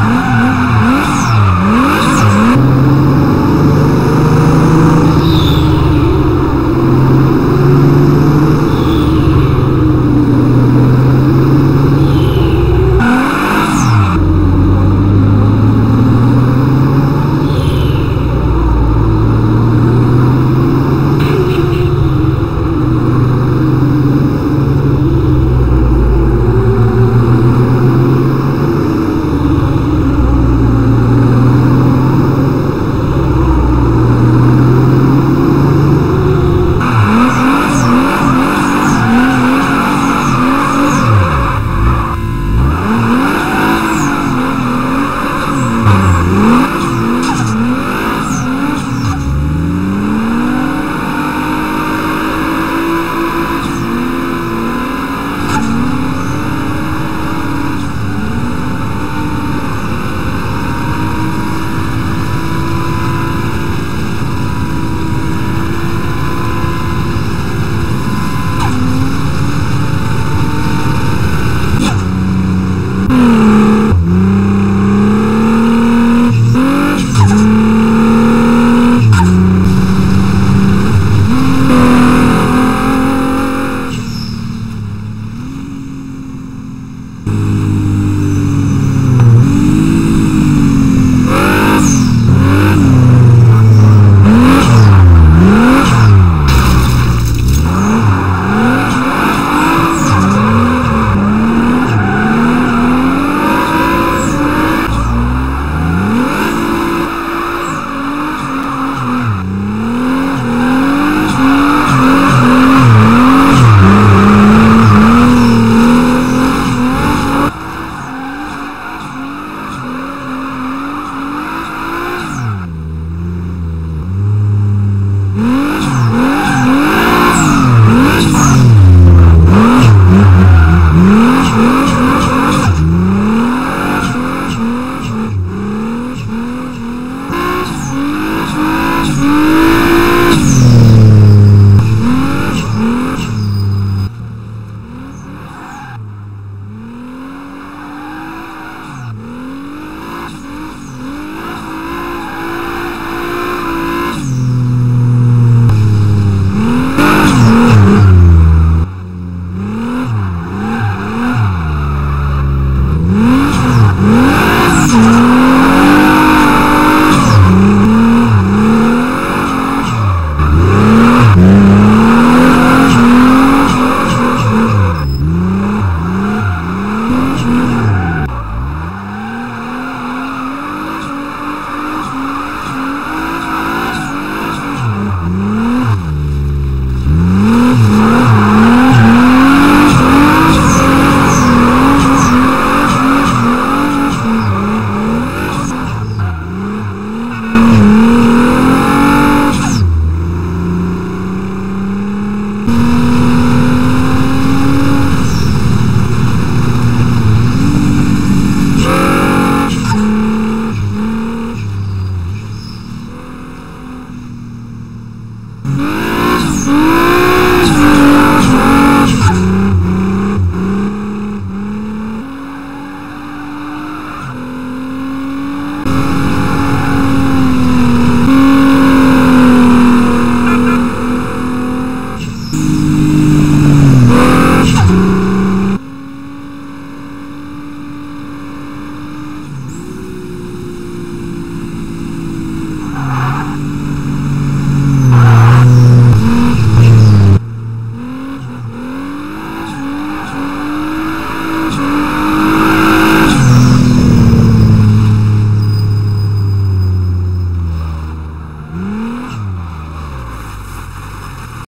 Ah.